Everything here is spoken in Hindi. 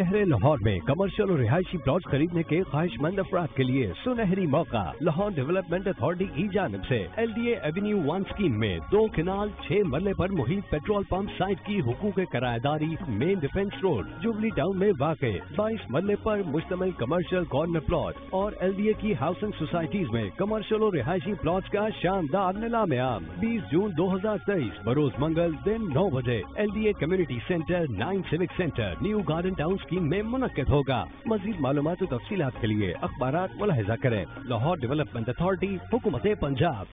शहर लाहौर में कमर्शियल और रिहायशी प्लॉट खरीदने के ख्वाहिशमंद अफराद के लिए सुनहरी मौका, लाहौर डेवलपमेंट अथॉरिटी की जानब से। L D avenue one scheme में दो किनाल, छह मरले पर मुहित पेट्रोल पंप साइट की हुकूक किराएदारी main defence road jubilee town में वाक़ बाईस मरले पर मुश्तमिल कमर्शियल कॉर्नर प्लॉट और एल डी ए की हाउसिंग सोसाइटीज में कमर्शियल और रिहायशी प्लॉट का शानदार नीलाम आम बीस जून दो हज़ार तेईस, बरोज मंगल दिन नौ बजे L D A community centre nine civic centre new garden town scheme में मुनद होगा। मजीद मालूम तफसीत के लिए अखबार मुलाहजा करें। लाहौर डेवलपमेंट अथॉरिटी, हुकूमत पंजाब।